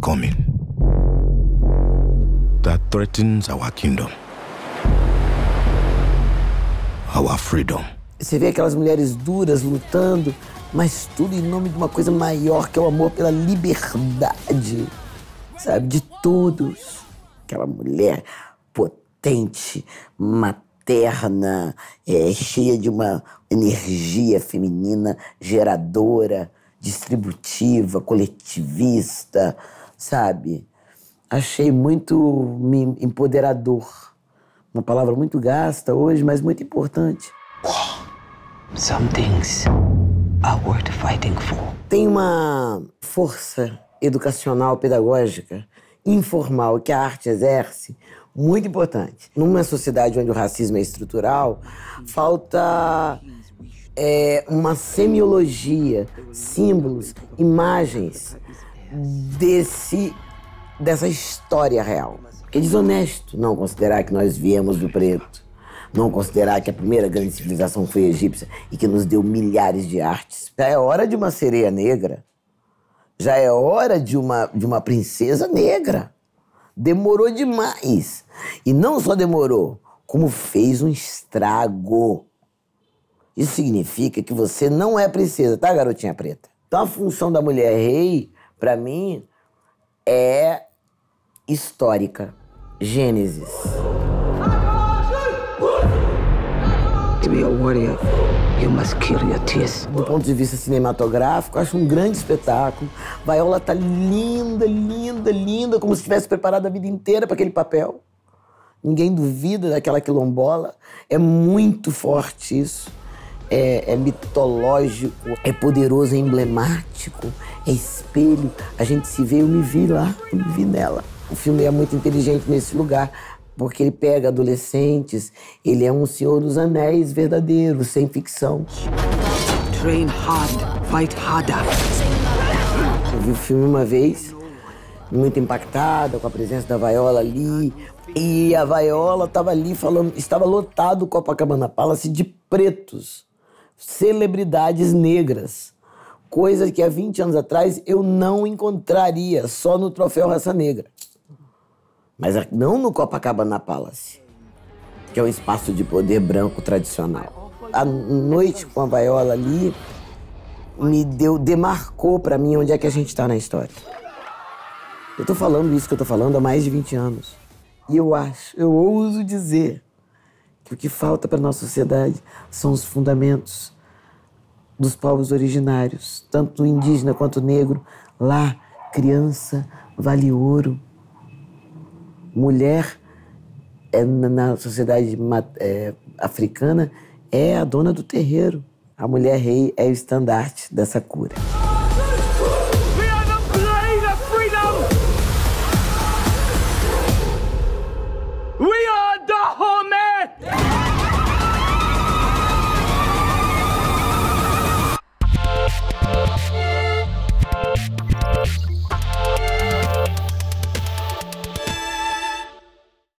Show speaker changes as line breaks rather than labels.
coming that threatens our kingdom, our freedom.
Você vê aquelas mulheres duras lutando, mas tudo em nome de uma coisa maior, que é o amor pela liberdade, sabe? De todos. Aquela mulher potente, materna, é, cheia de uma energia feminina geradora, distributiva, coletivista, sabe? Achei muito empoderador. Uma palavra muito gasta hoje, mas muito importante.
Some things are worth fighting for.
Tem uma força educacional, pedagógica, informal que a arte exerce, muito importante. Numa sociedade onde o racismo é estrutural, falta é, uma semiologia, símbolos, imagens desse, dessa história real. É desonesto não considerar que nós viemos do preto, não considerar que a primeira grande civilização foi egípcia e que nos deu milhares de artes. Já é hora de uma sereia negra. Já é hora de uma, de uma princesa negra. Demorou demais. E não só demorou, como fez um estrago. Isso significa que você não é princesa, tá, garotinha preta? Então a função da mulher rei, para mim, é histórica. Gênesis.
To be a warrior, you must kill your tears.
Do ponto de vista cinematográfico, acho um grande espetáculo. Viola tá linda, linda, linda, como se tivesse preparado a vida inteira para aquele papel. Ninguém duvida daquela quilombola. É muito forte isso. É, é, mitológico, é poderoso, é emblemático, é espelho. A gente se vê, eu me vi lá, eu me vi nela. O filme é muito inteligente nesse lugar porque ele pega adolescentes, ele é um Senhor dos Anéis verdadeiro, sem ficção.
Train hard, fight harder.
Eu vi o filme uma vez, muito impactada com a presença da Viola ali, e a Viola estava ali falando, estava lotado o Copacabana Palace de pretos, celebridades negras. Coisa que há 20 anos atrás eu não encontraria só no Troféu Raça Negra. Mas não no Copacabana Palace, que é um espaço de poder branco tradicional. A noite com a Viola ali me deu, demarcou para mim onde é que a gente está na história. Eu tô falando isso que eu tô falando há mais de 20 anos. E eu acho, eu ouso dizer o que falta para nossa sociedade são os fundamentos dos povos originários, tanto indígena quanto negro. Lá, criança vale ouro mulher é, na sociedade é, africana é a dona do terreiro. A mulher rei é o estandarte dessa cura.